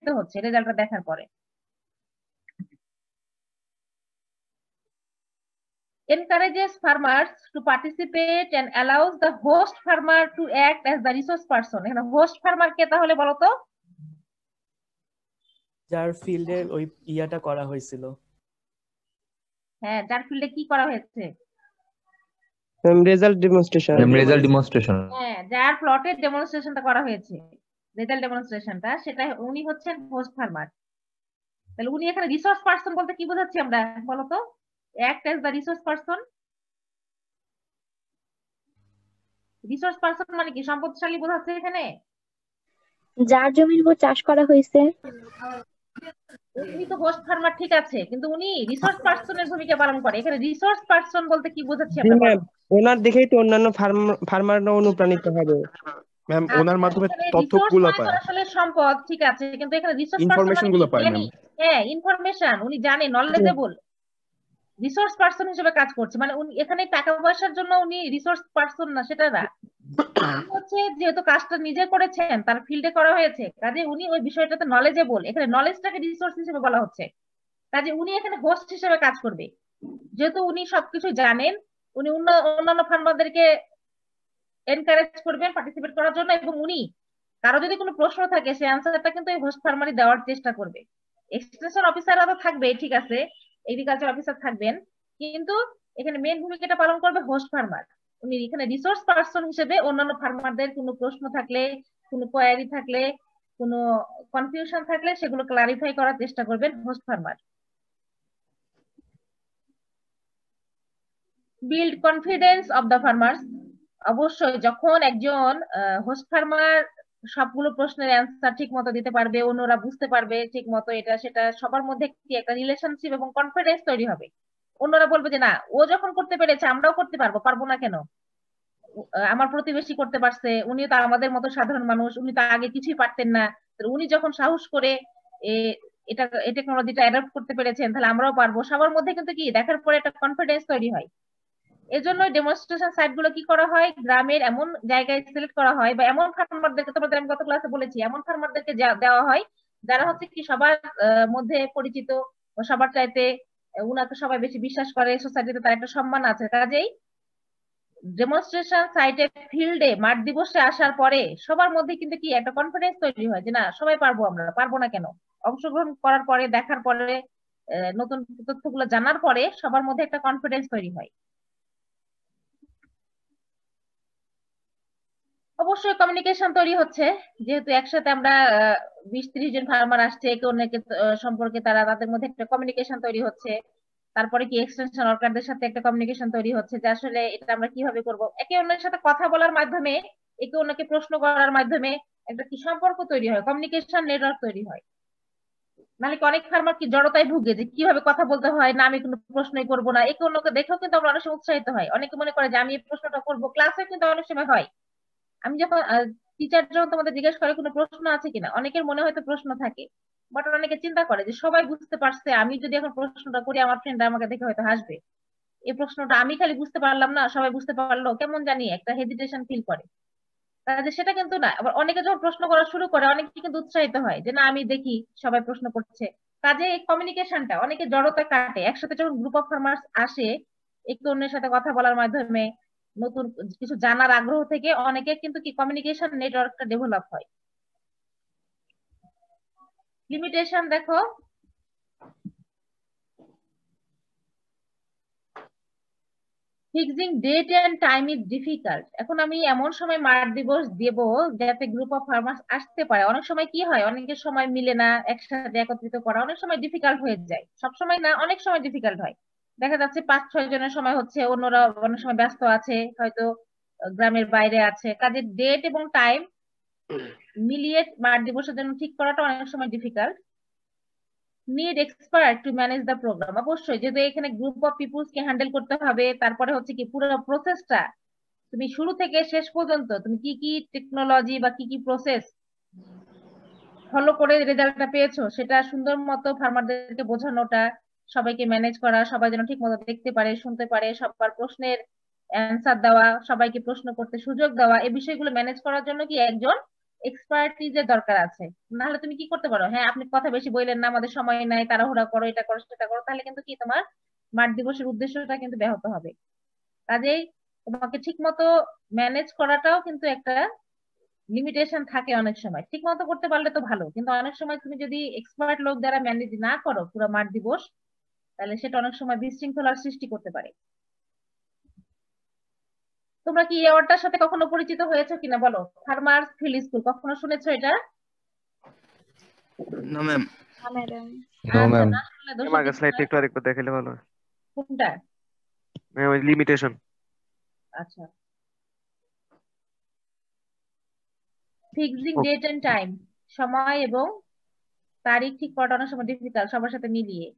উৎসাহিত হচ্ছে রেজাল্টটা দেখার পরে। Encourages farmers to participate and allows the host farmer to act as the resource person এখানে host farmer কে তাহলে বলো তো যার ফিল্ডে ওই ইয়াটা করা হয়েছিল। হ্যাঁ যার ফিল্ডে কি করা হয়েছে? রেজাল্ট ডেমনস্ট্রেশন রেজাল্ট ডেমনস্ট্রেশন হ্যাঁ যার প্লটের ডেমনস্ট্রেশনটা করা হয়েছে। রেজাল্ট ডেমনস্ট্রেশনটা সেটা উনি হচ্ছেন হোস্ট ফার্মার তাহলে উনি এখানে রিসোর্স পারসন বলতে কি বোঝাচ্ছি আমরা? বলো তো act as the resource person resource person মানে কি? সম্পদশালী বোঝাচ্ছে এখানে? যার জমির উপর চাষ করা হয়েছে। উনি তো হোস্ট ফার্মার ঠিক আছে। কিন্তু উনি রিসোর্স পারসনের ভূমিকা পালন করে। এখানে রিসোর্স পারসন বলতে কি বোঝাচ্ছি আমরা? ওনার দেখেই তো অন্যান্য ফার্মাররা অনুপ্রাণিত হবে। ম্যাম ওনার মাধ্যমে তথ্যগুলো পায়। আসলে সম্পদ ঠিক আছে কিন্তু এখানে রিসোর্স Information গুলো পায় জ্ঞানী হ্যাঁ ইনফরমেশন উনি জানে নলেজেবল রিসোর্স পারসন হিসেবে কাজ করছে মানে উনি এখানে টাকা পয়সার জন্য উনি রিসোর্স পারসন না সেটা না। হচ্ছে যেহেতু কাজটা নিজে করেছেন তার ফিল্ডে করা হয়েছে কাজে উনি ওই বিষয়টাতে নলেজেবল এখানে নলেজটাকে রিসোর্স হিসেবে বলা হচ্ছে। কাজে উনি এখানে হোস্ট হিসেবে কাজ করবে। যেহেতু উনি সবকিছু জানেন উনি অন্য- অন্যান্য ফার্মারদেরকে এনকারেজ করবেন পার্টিসিপেট করার জন্য এবং উনি, কারও যদি কোনো প্রশ্ন থাকে, সেই আনসারটা কিন্তু এই হোস্ট ফার্মারই দেওয়ার চেষ্টা করবে। এক্সটেনশন অফিসাররা তো থাকবে, ঠিক আছে এগ্রিকালচার অফিসার থাকবেন, কিন্তু এখানে মেন ভূমিকাটা পালন করবে হোস্ট ফার্মার উনি এখানে রিসোর্স পারসন হিসেবে অন্যান্য ফার্মারদের কোনো প্রশ্ন থাকলে, কোনো কোয়ারি থাকলে, কোনো কনফিউশন থাকলে সেগুলো ক্লারিফাই করার চেষ্টা করবেন host farmer build confidence of the farmers অবশ্যই যখন একজন হোস্ট ফার্মার সবগুলো প্রশ্নের অ্যান্সার ঠিক মতো দিতে পারবে, অন্যরা বুঝতে পারবে ঠিক মতো এটা সেটা সবার মধ্যে একটা রিলেশনশিপ এবং কনফিডেন্স তৈরি হবে। অন্যরা বলবে যে, না, ও যখন করতে পেরেছে আমরাও করতে পারব পারব না কেন? আমার প্রতিবেশী করতে পারছে উনি তো আমাদের মতো সাধারণ মানুষ, উনি তো আগে কিছুই পারতেন না। উনি যখন সাহস করে এটা এই টেকনোলজিটা অ্যাডাপ্ট করতে পেরেছেন, তাহলে আমরাও পারব। সবার মধ্যে কিন্তু কি, দেখার পরে একটা কনফিডেন্স তৈরি হয়। এজন্য ডেমনস্ট্রেশন সাইটগুলো কি করা হয়? গ্রামের এমন জায়গায় সিলেক্ট করা হয় বা এমন ফার্মারদেরকে তোমাদের আমি গত ক্লাসে বলেছি, এমন ফার্মারদেরকে দেওয়া হয় যারা হচ্ছে কি সবার মধ্যে পরিচিত সবার চাইতে উনাকে সবাই বেশি বিশ্বাস করে সোসাইটিতে তার একটা সম্মান আছে। কাজেই ডেমনস্ট্রেশন সাইটে ফিল্ডে মাঠ দিবসে আসার পরে সবার মধ্যে কিন্তু কি একটা কনফিডেন্স তৈরি হয় যে না, সবাই পারব আমরা, পারব না কেন? অংশগ্রহণ করার পরে, দেখার পরে নতুন তথ্যগুলো জানার পরে সবার মধ্যে একটা কনফিডেন্স তৈরি হয়। অবশ্যই কমিউনিকেশন তৈরি হচ্ছে। যেহেতু একসাথে আমরা বিশ ত্রিশ জন ফার্মার আসছে, একে অন্যকে সম্পর্কে তারা তাদের মধ্যে একটা কমিউনিকেশন তৈরি হচ্ছে। তারপরে কি এক্সটেনশন ওয়ার্কারদের সাথে একটা কমিউনিকেশন তৈরি হচ্ছে যে আসলে এটা আমরা কীভাবে করব? একে অন্যের সাথে কথা বলার মাধ্যমে, একে অন্যকে প্রশ্ন করার মাধ্যমে একটা কি সম্পর্ক তৈরি হয় কমিউনিকেশন নেটওয়ার্ক তৈরি হয়। নাহলে অনেক ফার্মার কি জড়তায় ভুগে যে কীভাবে কথা বলতে হয়, না আমি কোনো প্রশ্নই করব না। একে অন্যকে দেখেও কিন্তু আমরা অনেক সময় উৎসাহিত হয়। অনেকে মনে করে যে আমি এই প্রশ্নটা করব ক্লাসে কিন্তু অনেক সময় হয়। আমি যখন টিচার যখন তোমাদের জিজ্ঞেস করে কোনো প্রশ্ন আছে কিনা, অনেকের মনে হয়তো প্রশ্ন থাকে বাট অনেকে চিন্তা করে যে সবাই বুঝতে পারছে, আমি যদি এখন প্রশ্নটা করি, আমার ফ্রেন্ড আমাকে দেখে হয়তো হাসবে। এই প্রশ্নটা আমি খালি বুঝতে পারলাম না, সবাই বুঝতে পারল, কেমন জানি একটা হেজিটেশন ফিল করে। কাজে সেটা কিন্তু না, আবার অনেকে যখন প্রশ্ন করা শুরু করে, অনেকে কিন্তু উৎসাহিত হয় যে না, আমি দেখি সবাই প্রশ্ন করছে। কাজে এই কমিউনিকেশনটা অনেকে জড়তা কাটে। একসাথে যখন গ্রুপ অফ ফার্মার্স আসে, একটু অন্যের সাথে কথা বলার মাধ্যমে নতুন কিছু জানার আগ্রহ থেকে অনেকের কিন্তু কি কমিউনিকেশন নেটওয়ার্কটা ডেভেলপ হয়। লিমিটেশন দেখো। Fixing date and time is difficult এখন আমি এমন সময় মার দিবস দেব যাতে গ্রুপ অফ ফার্মার্স আসতে পারে। অনেক সময় কি হয়, অনেকের সময় মিলে না, একসাথে একত্রিত করা অনেক সময় ডিফিকাল্ট হয়ে যায়। সব সময় না, অনেক সময় ডিফিকাল্ট হয়। দেখা যাচ্ছে পাঁচ ছয় জনের সময় হচ্ছে, অন্যরা অনেক সময় ব্যস্ত আছে, হয়তো গ্রামের বাইরে আছে। কাজে ডেট এবং টাইম মিলিয়ে মাঠ দিবসের জন্য ঠিক করাটা অনেক সময় difficult need expert to manage the program অবশ্যই, যেহেতু এখানে গ্রুপ অফ পিপুলস কে হ্যান্ডেল করতে হবে, তারপরে হচ্ছে কি পুরো প্রসেসটা তুমি শুরু থেকে শেষ পর্যন্ত তুমি কি কি টেকনোলজি বা কি কি প্রসেস ফলো করে রেজাল্টটা পেয়েছ, সেটা সুন্দর মতো ফার্মারদেরকে বোঝানোটা সবাইকে ম্যানেজ করা, সবাই যেন ঠিক মতো দেখতে পারে, শুনতে পারে, সবার প্রশ্নের অ্যান্সার দেওয়া, সবাইকে প্রশ্ন করতে সুযোগ দেওয়া, এই বিষয়গুলো ম্যানেজ করার জন্য কি একজন এক্সপার্টিজের দরকার আছে? নাহলে তুমি কি করতে পারো? হ্যাঁ আপনি কথা বেশি বললেন না, আমাদের সময় নাই, তাড়াহুড়া করো, এটা করো, সেটা করো, তাহলে কিন্তু কি তোমার মাঠ দিবসের উদ্দেশ্যটা কিন্তু ব্যাহত হবে। কাজেই তোমাকে ঠিক মতো ম্যানেজ করাটাও কিন্তু একটা লিমিটেশন থাকে অনেক সময়। ঠিক মতো করতে পারলে তো ভালো, কিন্তু অনেক সময় তুমি যদি এক্সপার্ট লোক দ্বারা ম্যানেজ না করো পুরো মাঠ দিবস তাহলে সেটা অনেক সময় বিশৃঙ্খলার সৃষ্টি করতে পারে। তোমরা কি এই অ্যাওয়ার্ডটার সাথে কখনো পরিচিত হয়েছো কিনা বলো? ফার্মার্স ফিল্ড স্কুল কখনো শুনেছো এটা? না ম্যাম আচ্ছা, ম্যাম না দোষের আমার কিছু স্লাইডটা একটু আরেকবার দেখালে ভালো কোনটা? ম্যাম ওই লিমিটেশন আচ্ছা। ফিক্সিং ডেট এন্ড টাইম সময় এবং তারিখ ঠিক করাটা অনেক সময় ডিফিকাল্ট সবার সাথে মিলিয়ে।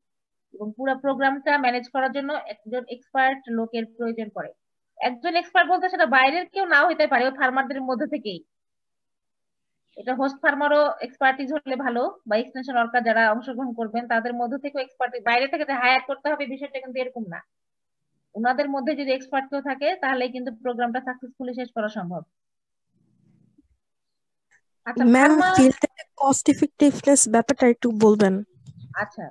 এবং পুরো প্রোগ্রামটা ম্যানেজ করার জন্য একজন এক্সপার্ট লোকের প্রয়োজন পড়ে। একজন এক্সপার্ট বলতে সেটা বাইরের কেউ নাও হতে পারে ওই ফার্মারদের মধ্যে থেকেই। এটা হোস্ট ফার্মারও এক্সপার্টিস হলে ভালো বা এক্সটেনশন ওয়ার্কার যারা অংশগ্রহণ করবেন তাদের মধ্যে থেকেও এক্সপার্টিস বাইরে থেকে হায়ার করতে হবে বিষয়টা কিন্তু এরকম না। ওনাদের মধ্যে যদি এক্সপার্ট কেউ থাকে তাহলে কিন্তু প্রোগ্রামটা সাকসেসফুলি শেষ করা সম্ভব। আচ্ছা ম্যাম ফিল্ডে কস্ট ইফেক্টিভনেস ব্যাপারটা একটু বলবেন। আচ্ছা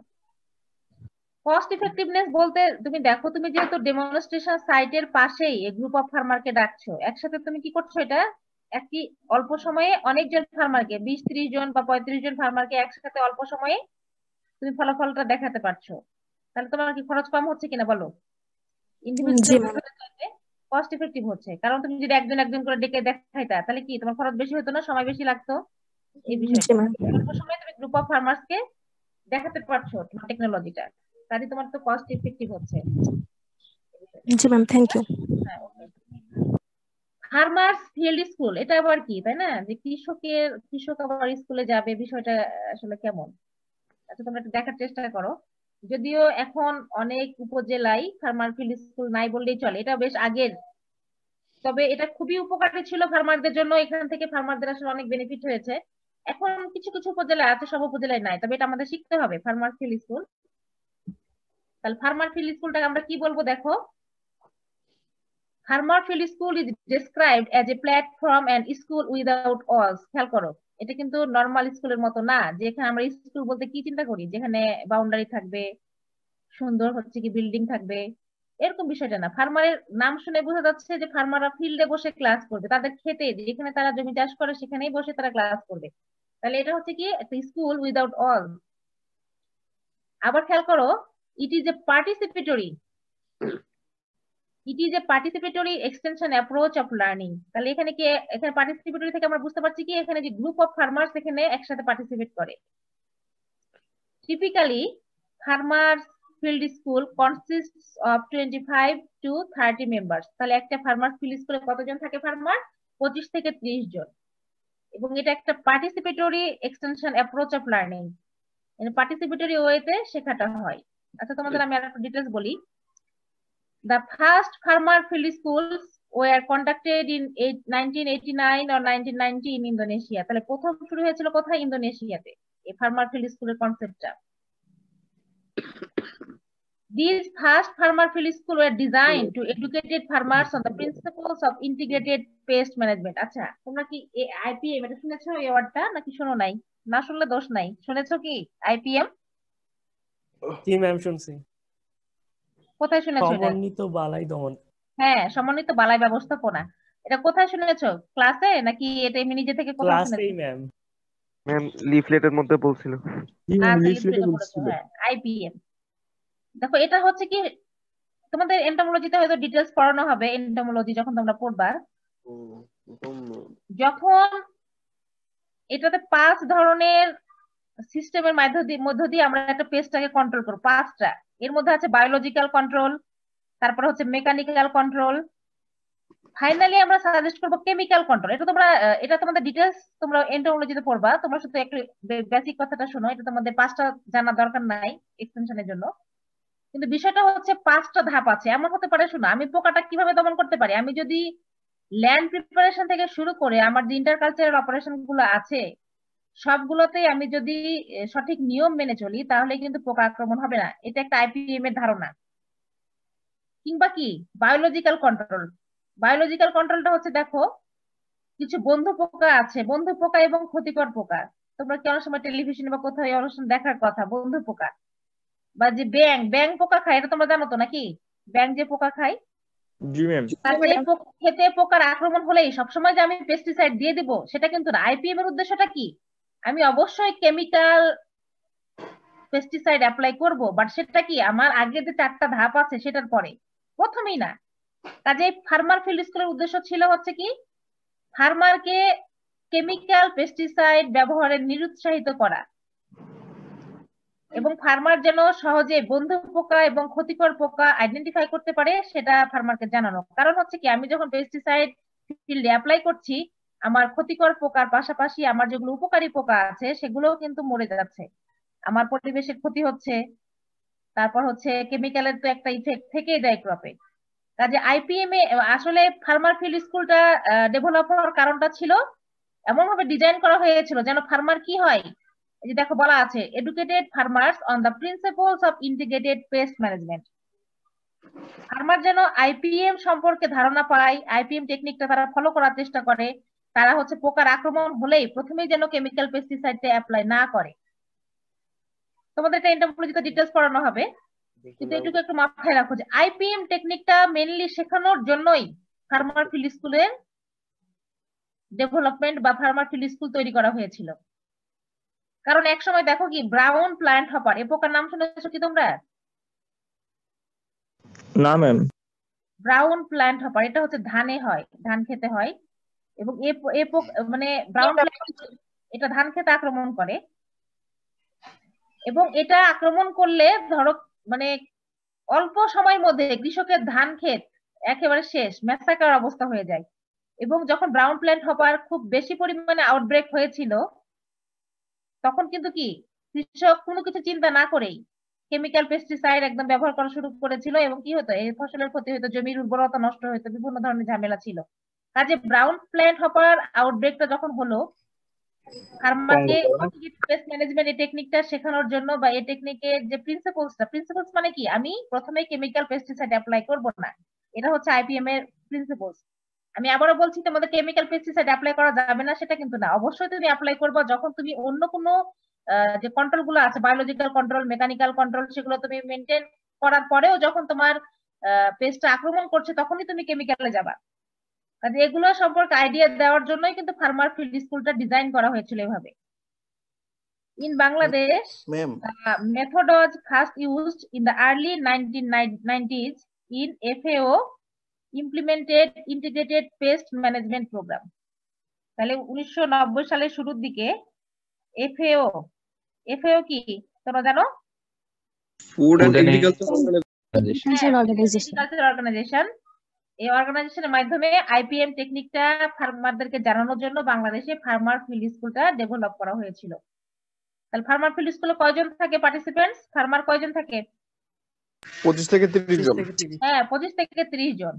কস্ট ইফেক্টিভনেস বলতে তুমি দেখো তুমি যেহেতু ডেমনস্ট্রেশন সাইটের পাশেই গ্রুপ অফ ফার্মারকে ডাকছো একসাথে তুমি কি করছ এটা? একটি অল্প সময়ে অনেকজন ফার্মারকে বিশ ত্রিশ জন বা পঁয়ত্রিশ জন ফার্মারকে একসাথে অল্প সময়ে তুমি ফলাফলটা দেখাতে পারছ। তাহলে তোমার কি খরচ কম হচ্ছে কিনা বলো? কস্ট ইফেক্টিভ হচ্ছে। কারণ তুমি যদি একজন একজন করে ডেকে দেখাইতা তাহলে কি তোমার খরচ বেশি হতো না? সময় বেশি লাগতো? এই বিষয়ে অল্প সময়ে তুমি গ্রুপ অফ ফার্মার্সকে দেখাতে পারছ তোমার টেকনোলজিটা কাজে তোমার তো কস্ট ইফেক্টিভ হচ্ছে। জি ma'am thank you farmers field school এটা আবার কি তাই না? যে কৃষকের কৃষক আবার স্কুলে যাবে বিষয়টা আসলে কেমন? আচ্ছা তোমরা একটু দেখার চেষ্টা করো। যদিও এখন অনেক উপজেলায় ফার্মার ফিল্ড স্কুল নাই বললেই চলে এটা বেশ আগের। তবে এটা খুবই উপকারী ছিল ফার্মারদের জন্য এখান থেকে ফার্মারদের আসলে অনেক বেনিফিট হয়েছে। এখন কিছু কিছু উপজেলা আছে সব উপজেলায় নাই তবে এটা আমাদের শিখতে হবে ফার্মার ফিল্ড স্কুল তাহলে ফার্মার ফিল্ড স্কুলটাকে আমরা কি বলব দেখো? Farmer field school is described as a platform and school without walls খেয়াল করো, এটা কিন্তু নর্মাল স্কুলের মতো না। যেখানে আমরা স্কুল বলতে কি চিন্তা করি? যেখানে বাউন্ডারি থাকবে, সুন্দর হচ্ছে কি বিল্ডিং থাকবে, এরকম বিষয়টা না। ফার্মারের নাম শুনে বোঝা যাচ্ছে যে ফার্মাররা ফিল্ডে বসে ক্লাস করবে। তাদের খেতে যেখানে তারা জমি চাষ করে, সেখানেই বসে তারা ক্লাস করবে। তাহলে এটা হচ্ছে কি? একটা স্কুল উইদাউট অল আবার খেয়াল করো it is a participatory it is a participatory extension approach of learning তাহলে এখানে কি, এখানে পার্টিসিপেটরি থেকে আমরা বুঝতে পারছি কি, এখানে যে গ্রুপ অফ ফার্মার্স এখানে একসাথে পার্টিসিপেট করে। Farmers field school consist of twenty five to thirty members তাহলে একটা ফার্মার্স ফিল্ড স্কুলে কতজন থাকে ফার্মার পঁচিশ থেকে ত্রিশ জন। এবং এটা একটা participatory extension approach of learning participatory ওয়েতে শেখাটা হয়। আচ্ছা তোমাদের আমি আর একটু ডিটেলস বলি first farmer field schools were conducted in eight- 1989 or 1990 in Indonesia. তাহলে প্রথম শুরু হয়েছিল কোথায় ইন্দোনেশিয়াতে এই ফার্মার ফিল্ড স্কুলের কনসেপ্টটা These first farmer field school were designed to educate farmers on the principles of integrated pest management. আচ্ছা তোমরা কি আইপিএম এটা শুনেছো এই ওয়ার্ডটা নাকি শোনো নাই না শুনলে দোষ নাই শুনেছো কি আইপিএম জি ম্যাম শুনছি? কোথায় শুনেছো সমন্বিত বালাই দমন। হ্যাঁ সমন্বিত বালাই ব্যবস্থাপনা। এটা কোথায় শুনেছো? ক্লাসে? নাকি এটা এমনি নিজে থেকে কোথাও শুনেছো? ক্লাসেই ম্যাম। ম্যাম লিফলেটের মধ্যে বলছিল। আচ্ছা হ্যাঁ আইপিএম দেখো এটা হচ্ছে কি তোমাদের এন্টোমোলজিতে হয়তো ডিটেলস পড়ানো হবে এন্টোমোলজি যখন তোমরা পড়বা। যখন এটাতে পাঁচ ধরনের সিস্টেমের মধ্য দিয়ে আমরা একটা পেস্টটাকে কন্ট্রোল করব। পাঁচটা এর মধ্যে আছে বায়োলজিক্যাল কন্ট্রোল তারপর হচ্ছে মেকানিক্যাল কন্ট্রোল ফাইনালি আমরা সাজেস্ট করব কেমিক্যাল কন্ট্রোল এটা তোমরা এটা তোমাদের ডিটেলস তোমরা এন্টোমোলজিতে পড়বা। তোমরা শুধু একটু বেসিক কথাটা শোনো। এটা তোমাদের পাঁচটা জানা দরকার নাই এক্সটেনশনের জন্য। কিন্তু বিষয়টা হচ্ছে পাঁচটা ধাপ আছে। এমন হতে পারে, শোনো, আমি পোকাটা কীভাবে দমন করতে পারি? আমি যদি ল্যান্ড প্রিপারেশন থেকে শুরু করে আমার যে ইন্টারকালচারাল অপারেশনগুলো আছে সবগুলোতেই আমি যদি সঠিক নিয়ম মেনে চলি তাহলে কিন্তু পোকা আক্রমণ হবে না। এটা একটা আইপিএম এর ধারণা। কিংবা কি? বায়োলজিক্যাল কন্ট্রোল বায়োলজিক্যাল কন্ট্রোলটা হচ্ছে দেখো কিছু বন্ধু পোকা আছে। বন্ধু পোকা এবং ক্ষতিকর পোকা। তোমরা কি অনেক সময় টেলিভিশন বা কোথাও অনুষ্ঠান দেখার কথা? বন্ধু পোকা। বা যে ব্যাং ব্যাং পোকা খায় এটা তোমরা জানো তো নাকি? ব্যাং যে পোকা খায়? খেতে পোকার আক্রমণ হলেই সবসময় যে আমি পেস্টিসাইড দিয়ে দিব সেটা কিন্তু না। আইপিএম এর উদ্দেশ্যটা কি? আমি অবশ্যই কেমিক্যাল পেস্টিসাইড অ্যাপ্লাই করব বাট সেটা কি আমার আগে যে চারটা ধাপ আছে সেটার পরে? প্রথমেই না। কাজে ফার্মার ফিল্ড স্কুলের উদ্দেশ্য ছিল হচ্ছে কি ফার্মারকে কেমিক্যাল পেস্টিসাইড ব্যবহারে নিরুৎসাহিত করা। এবং ফার্মার যেন সহজে বন্ধু পোকা এবং ক্ষতিকর পোকা আইডেন্টিফাই করতে পারে, সেটা ফার্মারকে জানানো। কারণ হচ্ছে কি, আমি যখন পেস্টিসাইড ফিল্ডে অ্যাপ্লাই করছি আমার ক্ষতিকর পোকার পাশাপাশি আমার যেগুলো উপকারী পোকা আছে, সেগুলোও কিন্তু মরে যাচ্ছে। আমার পরিবেশের ক্ষতি হচ্ছে, তারপর হচ্ছে কেমিক্যালের তো একটা ইফেক্ট থেকেই যায় ক্রপে কাজে আইপিএম এ, আসলে ফার্মার ফিল্ড স্কুলটা ডেভেলপ হওয়ার কারণটা ছিল এমন ভাবে ডিজাইন করা হয়েছিল যেন ফার্মার কি হয়? এই যে দেখো বলা আছে educated farmers on the principles of integrated pest management farmer যেন আইপিএম সম্পর্কে ধারণা পায় আইপিএম টেকনিকটা তারা ফলো করার চেষ্টা করে তারা হচ্ছে পোকার আক্রমণ হলেই প্রথমেই যেন কেমিক্যাল পেস্টিসাইডটা অ্যাপ্লাই না করে। তোমাদের এটা ইন্টারপ্রোজিতে ডিটেলস পড়ানো হবে। কিন্তু এটুকু একটু মাথায় রাখো যে আইপিএম টেকনিকটা মেনলি শেখানোর জন্যই ফার্মার ফিল্ড স্কুলের ডেভেলপমেন্ট বা ফার্মার ফিল্ড স্কুল তৈরি করা হয়েছিল। কারণ এক সময় দেখো কি ব্রাউন প্ল্যান্ট হপার এ পোকার নাম শুনেছো কি তোমরা? না ম্যাম ব্রাউন প্ল্যান্ট হপার এটা হচ্ছে ধানে হয় ধান খেতে হয়। এবং এ পোক- মানে ব্রাউন এটা ধান খেতে আক্রমণ করে। এবং এটা আক্রমণ করলে ধরো মানে অল্প সময়ের মধ্যে কৃষকের ধান ক্ষেত একেবারে শেষ ম্যাসাকার অবস্থা হয়ে যায়। এবং যখন ব্রাউন প্ল্যান্ট হপার খুব বেশি পরিমাণে আউটব্রেক হয়েছিল তখন কিন্তু কি কৃষক কোনো কিছু চিন্তা না করেই কেমিক্যাল পেস্টিসাইড একদম ব্যবহার করা শুরু করেছিল এবং কি হতো এই ফসলের ক্ষতি হতো জমির উর্বরতা নষ্ট হতো বিভিন্ন ধরনের ঝামেলা ছিল। কাজে ব্রাউন প্ল্যান্ট হপার আউটব্রেকটা যখন হলো ফার্মারকে পেস্ট ম্যানেজমেন্ট এই টেকনিকটা শেখানোর জন্য বা এই টেকনিকের যে প্রিন্সিপলসটা প্রিন্সিপলস মানে কি? আমি প্রথমে কেমিক্যাল পেস্টিসাইড অ্যাপ্লাই করব না। এটা হচ্ছে আইপিএম এর প্রিন্সিপলস আমি আবারও বলছি তোমাদের কেমিক্যাল পেস্টিসাইড অ্যাপ্লাই করা যাবে না সেটা কিন্তু না। অবশ্যই তুমি অ্যাপ্লাই করবা যখন তুমি অন্য কোনো যে কন্ট্রোলগুলো আছে বায়োলজিক্যাল কন্ট্রোল মেকানিক্যাল কন্ট্রোল সেগুলো তুমি মেনটেন করার পরেও যখন তোমার পেস্টটা আক্রমণ করছে তখনই তুমি কেমিক্যালে যাবা। কাজে এগুলো সম্পর্কে আইডিয়া দেওয়ার জন্যই কিন্তু ফার্মার ফিল্ড স্কুলটা ডিজাইন করা হয়েছিল এভাবে। In Bangladesh methods first use in the early in FAO implemented integrated pest management program তাহলে উনিশশো নব্বই সালের শুরুর দিকে এফএও এফএও কি? তোমরা জানো? ফুড অর্গানাইজেশন এই অর্গানাইজেশনের মাধ্যমে আইপিএম টেকনিকটা ফার্মারদেরকে জানানোর জন্য বাংলাদেশে ফার্মার ফিল্ড স্কুলটা ডেভেলপ করা হয়েছিল। তাহলে ফার্মার ফিল্ড স্কুলে কয়জন থাকে পার্টিসিপেন্টস ফার্মার কয়জন থাকে? পঁচিশ থেকে তিরিশ জন। হ্যাঁ পঁচিশ থেকে ত্রিশ জন।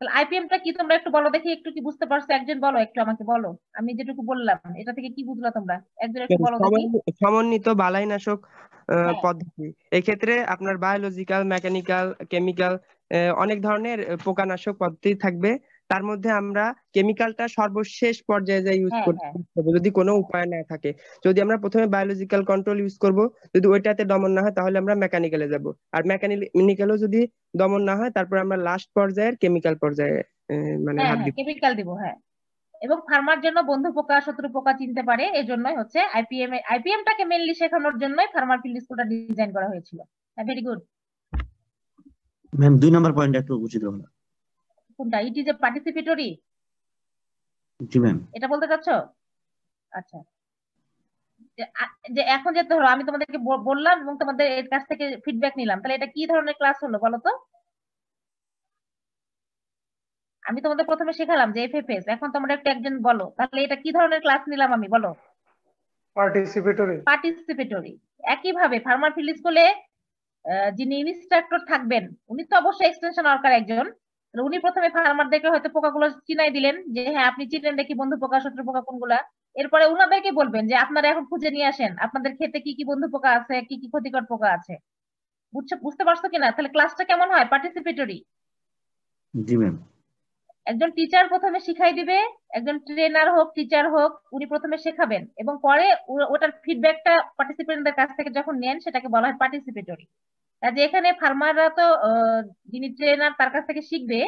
তাহলে আইপিএম টা কি তোমরা একটু বলো দেখি একটু কি বুঝতে পারছ? একজন বলো একটু আমাকে বলো। আমি যেটুকু বললাম এটা থেকে কি বুঝলা তোমরা? একজন একটু বলো দেখি। সমন্বিত বালাইনাশক আহ, হ্যাঁ। পদ্ধতি। এক্ষেত্রে আপনার বায়োলজিক্যাল মেকানিক্যাল কেমিক্যাল অনেক ধরনের পোকানাশক পদ্ধতি থাকবে। তার মধ্যে আমরা কেমিক্যালটা সর্বশেষ পর্যায়ে যাই ইউজ হ্যাঁ, হ্যাঁ। যদি কোনো উপায় না থাকে। যদি আমরা প্রথমে বায়োলজিক্যাল কন্ট্রোল ইউজ করব যদি ওইটাতে দমন না হয় তাহলে আমরা মেকানিক্যালে যাব। আর মেকানিক্যালও যদি দমন না হয় তারপর আমরা লাস্ট পর্যায়ের কেমিক্যাল পর্যায়ে মানে হ্যাঁ হাত হ্যাঁ দিব। কেমিক্যাল দিব হ্যাঁ। এবং ফার্মার জন্য বন্ধু পোকা শত্রু পোকা চিনতে পারে এই জন্যই হচ্ছে আইপিএম আইপিএম টাকে মেনলি শেখানোর জন্যই ফার্মার ফিল্ড স্কুলটা ডিজাইন করা হয়েছিল। হ্যাঁ ভেরি গুড ম্যাম দুই নম্বর পয়েন্ট একটু বুঝিয়ে দেবো না কোনটা ইট ইজ এ পার্টিসিপেটরি জি ম্যাম এটা বলতে চাচ্ছ? আচ্ছা। যে এখন যে ধরো আমি তোমাদেরকে বললাম এবং তোমাদের এর কাছ থেকে ফিডব্যাক নিলাম তাহলে এটা কি ধরনের ক্লাস হলো বলো তো? আমি তোমাদের প্রথমে শেখালাম যে এফএফএস এখন তোমরা একটু একজন বলো তাহলে এটা কি ধরনের ক্লাস নিলাম আমি বলো? পার্টিসিপেটরি পার্টিসিপেটরি একইভাবে ফার্মার ফিল্ড স্কুলে যিনি ইনস্ট্রাক্টর থাকবেন, উনি তো অবশ্যই এক্সটেনশন ওয়ার্কার একজন। উনি প্রথমে ফার্মারদেরকে হয়তো পোকাগুলো চিনাই দিলেন যে হ্যাঁ আপনি চিনেন দেখি বন্ধু পোকা, শত্রু পোকা কোনগুলা? এরপরে উনাদেরকে বলবেন যে, আপনারা এখন খুঁজে নিয়ে আসেন, আপনাদের খেতে কি কি বন্ধু পোকা আছে, কি কি ক্ষতিকর পোকা আছে? বুঝছ, বুঝতে পারছ কিনা? তাহলে ক্লাসটা কেমন হয়? পার্টিসিপেটরি জি ম্যাম একজন টিচার প্রথমে শিখাই দিবে একজন ট্রেনার হোক টিচার হোক উনি প্রথমে শেখাবেন এবং পরে ওটার ফিডব্যাকটা পার্টিসিপেন্টদের কাছ থেকে যখন নেন সেটাকে বলা হয় পার্টিসিপেটরি কাজে এখানে ফার্মাররা তো যিনি ট্রেনার তার কাছ থেকে শিখবে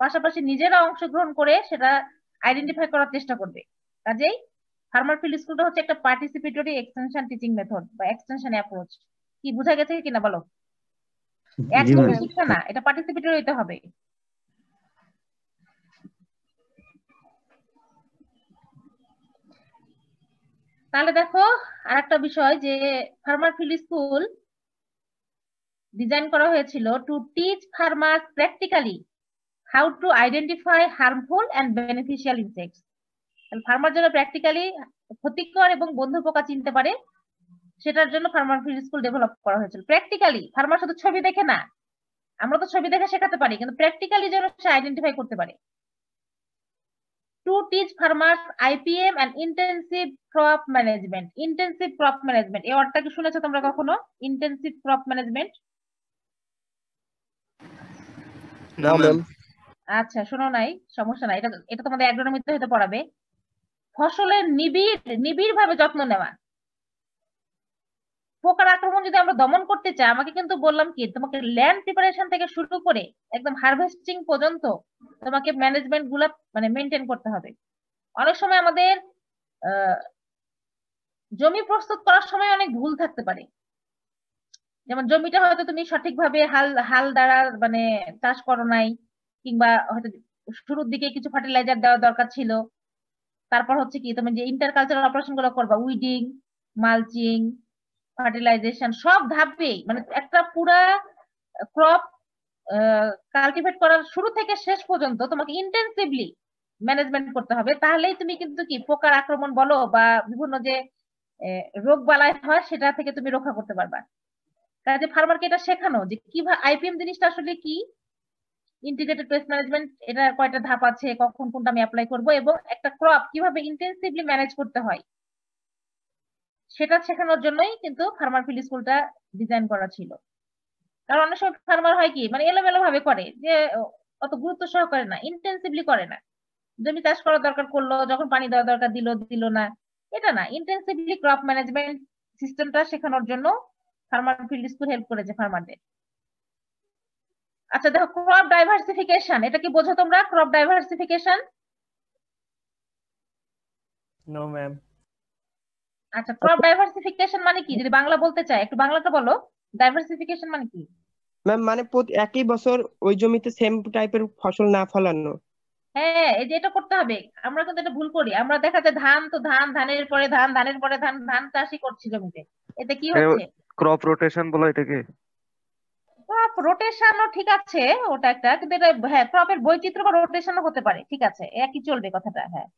পাশাপাশি নিজেরা অংশগ্রহণ করে সেটা আইডেন্টিফাই করার চেষ্টা করবে। কাজেই ফার্মার ফিল্ড স্কুলটা হচ্ছে একটা পার্টিসিপেটরি এক্সটেনশন টিচিং মেথড বা এক্সটেনশন অ্যাপ্রোচ কি বোঝা গেছে কিনা বলো? একদম শিক্ষা না এটা পার্টিসিপেটরি হইতে হবে। তাহলে দেখো আরেকটা বিষয় যে ফার্মার ফিল্ড স্কুল ডিজাইন করা হয়েছিল to teach farmers practically how to identify harmful and beneficial insects farmer যেন প্র্যাকটিক্যালি ক্ষতিকর এবং বন্ধু পোকা চিনতে পারে, সেটার জন্য ফার্মার ফিল্ড স্কুল ডেভেলপ করা হয়েছিল। প্র্যাকটিক্যালি ফার্মার শুধু ছবি দেখে না, আমরা তো ছবি দেখে শেখাতে পারি, কিন্তু প্র্যাকটিক্যালি যেন সে আইডেন্টিফাই করতে পারে। To teach farmers IPM and intensive crop management intensive crop management এই ওয়ার্ডটা কি শুনেছো তোমরা কখনো? ইন্টেন্সিভ ক্রপ ম্যানেজমেন্ট না ম্যাম আচ্ছা শোনো নাই সমস্যা নাই। এটা এটা তোমাদের অ্যাগ্রোনমিতে হতে পড়াবে। ফসলের নিবিড় নিবিড় ভাবে যত্ন নেওয়া। পোকার আক্রমণ যদি আমরা দমন করতে চাই, আমাকে কিন্তু বললাম কি, তোমাকে ল্যান্ড প্রিপারেশন থেকে শুরু করে একদম হারভেস্টিং পর্যন্ত তোমাকে ম্যানেজমেন্টগুলা মানে মেনটেন করতে হবে। অনেক সময় আমাদের জমি প্রস্তুত করার সময় অনেক ভুল থাকতে পারে। যেমন জমিটা হয়তো তুমি সঠিকভাবে হাল হাল দ্বারা মানে চাষ করো নাই, কিংবা হয়তো শুরুর দিকে কিছু ফার্টিলাইজার দেওয়া দরকার ছিল। তারপর হচ্ছে কি, তুমি যে ইন্টারকালচারাল অপারেশনগুলো করবা উইডিং মালচিং ফার্টিলাইজেশন সব ধাপে মানে একটা পুরা ক্রপ কাল্টিভেট করার শুরু থেকে শেষ পর্যন্ত তোমাকে ইন্টেন্সিভলি ম্যানেজমেন্ট করতে হবে। তাহলেই তুমি কিন্তু কি, পোকার আক্রমণ বলো বা বিভিন্ন যে রোগ বালাই হয় সেটা থেকে তুমি রক্ষা করতে পারবা। কাজে ফার্মারকে এটা শেখানো যে কীভাবে আইপিএম জিনিসটা আসলে কি? ইন্টিগ্রেটেড পেস্ট ম্যানেজমেন্ট এটা কয়টা ধাপ আছে, কখন কোনটা আমি অ্যাপ্লাই করব এবং একটা ক্রপ কীভাবে ইন্টেন্সিভলি ম্যানেজ করতে হয়? সেটা শেখানোর জন্যই কিন্তু ফার্মার ফিল্ড স্কুলটা ডিজাইন করা ছিল। কারণ অনেক সময় ফার্মার হয় কি মানে এলোমেলো ভাবে করে যে, অত গুরুত্ব সহকারে না ইন্টেন্সিভলি করে না। জমি চাষ করার দরকার করল, যখন পানি দেওয়া দরকার দিল দিল না। এটা না ইন্টেন্সিভলি ক্রপ ম্যানেজমেন্ট সিস্টেমটা শেখানোর জন্য ফার্মার ফিল্ড স্কুল হেল্প করেছে ফার্মারদের আচ্ছা দেখো ক্রপ ডাইভার্সিফিকেশন এটা কি বোঝো তোমরা? ক্রপ ডাইভার্সিফিকেশন নো ম্যাম আচ্ছা ক্রপ ডাইভার্সিফিকেশন মানে কি? যদি বাংলা বলতে চাই একটু বাংলাটা বলো। ডাইভার্সিফিকেশন মানে কি? ম্যাম মানে একই বছর ওই জমিতে সেম টাইপের ফসল না ফলানো। হ্যাঁ এই যে এটা করতে হবে। আমরা কিন্তু এটা ভুল করি। আমরা দেখা যায় ধান তো ধান ধানের পরে ধান ধানের পরে ধান ধান চাষই করছি জমিতে। এতে কি হচ্ছে? ক্রপ রোটেশন বলো এটাকে ক্রপ রোটেশনও ঠিক আছে ওটা একটা। কিন্তু এটা হ্যাঁ ক্রপের বৈচিত্র্য বা রোটেশনও হতে পারে। ঠিক আছে একই চলবে কথাটা হ্যাঁ।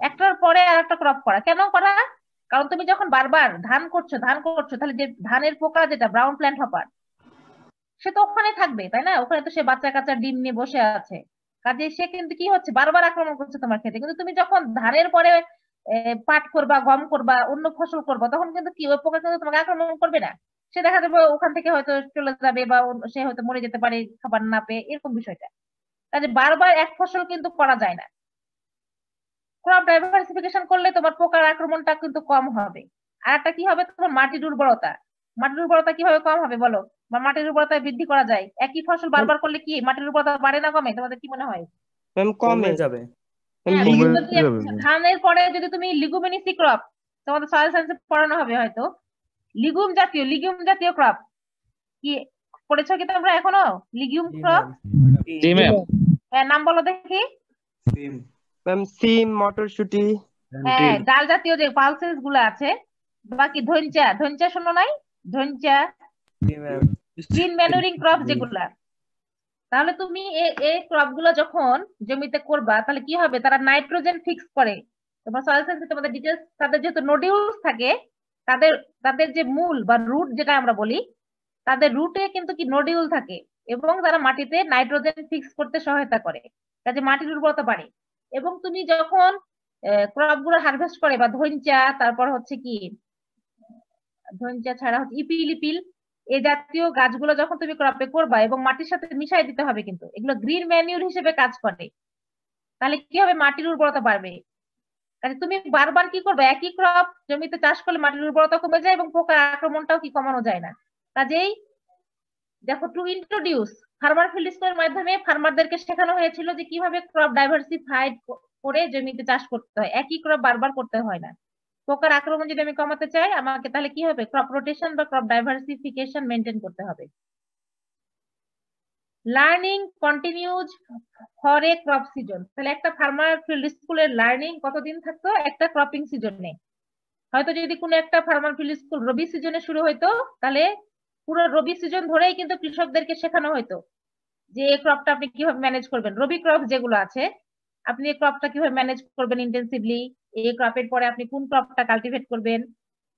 একটার পরে আর একটা ক্রপ করা। কেন করা? কারণ তুমি যখন বারবার ধান করছ ধান করছ, তাহলে যে ধানের পোকা যেটা ব্রাউন প্ল্যান্ট হপার সে তো ওখানে থাকবে, তাই না? ওখানে তো সে বাচ্চা কাচ্চা ডিম নিয়ে বসে আছে। কাজে সে কিন্তু কি হচ্ছে? বারবার আক্রমণ করছে তোমার ক্ষেত্রে। কিন্তু তুমি যখন ধানের পরে পাট করবা, গম করবা, অন্য ফসল করবা, তখন কিন্তু কি? ওই পোকা কিন্তু তোমাকে আক্রমণ করবে না। সে দেখা যাবে ওখান থেকে হয়তো চলে যাবে বা সে হয়তো মরে যেতে পারে, খাবার না পেয়ে, এরকম বিষয়টা। কাজে বারবার এক ফসল কিন্তু করা যায় না। ক্রপ ডাইভার্সিফিকেশন করলে তোমার পোকার আক্রমণটা কিন্তু কম হবে। আর একটা কি হবে? তোমার মাটির উর্বরতা। মাটির উর্বরতা কীভাবে কম হবে বলো? বা মাটির উর্বরতা বৃদ্ধি করা যায়? একই ফসল বারবার করলে কি মাটির উর্বরতা বাড়ে না কমে? তোমাদের কি মনে হয়? কমে। কমে যাবে। হ্যাঁ, যাবে। ধানের পরে যদি তুমি লিগুমিনিসি ক্রপ তোমাদের সয়েল সায়েন্সে পড়ানো হবে হয়তো। লিগুম জাতীয় লিগুম জাতীয় ক্রপ কি পড়েছো কি তোমরা এখনও? লিগুম ক্রপ ম্যাম জি ম্যাম হ্যাঁ নাম বলো দেখি। ম্যাম সিম মটরশুটি হ্যাঁ ডাল জাতীয় যে পালসেসগুলো আছে বাকি ধনচা ধনচা শোনো নাই? ধনচা গ্রিন ম্যানুরিং ক্রপ যেগুলা। তাহলে তুমি এ- এই ক্রপগুলো যখন জমিতে করবা তাহলে কি হবে? তারা নাইট্রোজেন ফিক্স করে। তোমার সয়েল সায়েন্সে তোমাদের ডিটেলস তাদের যেহেতু নোডিউলস থাকে তাদের তাদের যে মূল বা রুট যেটা আমরা বলি তাদের রুটে কিন্তু কি নোডিউল থাকে এবং তারা মাটিতে নাইট্রোজেন ফিক্স করতে সহায়তা করে। কাজে মাটির উর্বরতা বাড়ে। এবং তুমি যখন ক্রপগুলো হারভেস্ট করে বা ধইঞ্চা তারপর হচ্ছে কি ধইঞ্চা ছাড়া হচ্ছে ইপিল ইপিল এই জাতীয় গাছগুলো যখন তুমি ক্রপে করবা এবং মাটির সাথে মিশাই দিতে হবে কিন্তু, এগুলো গ্রিন ম্যানিউর হিসেবে কাজ করে। তাহলে কি হবে? মাটির উর্বরতা বাড়বে। কাজে তুমি বারবার কি করবে? একই ক্রপ জমিতে চাষ করলে মাটির উর্বরতা কমে যায় এবং পোকার আক্রমণটাও কি কমানো যায় না। কাজেই দেখো টু ইন্ট্রোডিউস ফার্মার ফিল্ড স্কুলের মাধ্যমে ফার্মারদেরকে শেখানো হয়েছিল যে কীভাবে ক্রপ ডাইভার্সিফাইড করে জমিতে চাষ করতে হয়। একই ক্রপ বারবার করতে হয় না। পোকার আক্রমণ যদি আমি কমাতে চাই, আমাকে তাহলে কি হবে? ক্রপ রোটেশন বা ক্রপ ডাইভার্সিফিকেশন মেনটেন করতে হবে। Learning continues for a crop season তাহলে একটা ফার্মার ফিল্ড স্কুলের লার্নিং কতদিন থাকতো? একটা ক্রপিং সিজনে হয়তো যদি কোনো একটা ফার্মার ফিল্ড স্কুল রবি সিজনে শুরু হইতো, তাহলে পুরো রবি সিজন ধরেই কিন্তু কৃষকদেরকে শেখানো হতো যে এই ক্রপটা আপনি কীভাবে ম্যানেজ করবেন। রবি ক্রপ যেগুলো আছে আপনি এই ক্রপটা কীভাবে ম্যানেজ করবেন ইন্টেন্সিভলি এই ক্রপের পরে আপনি কোন ক্রপটা কাল্টিভেট করবেন?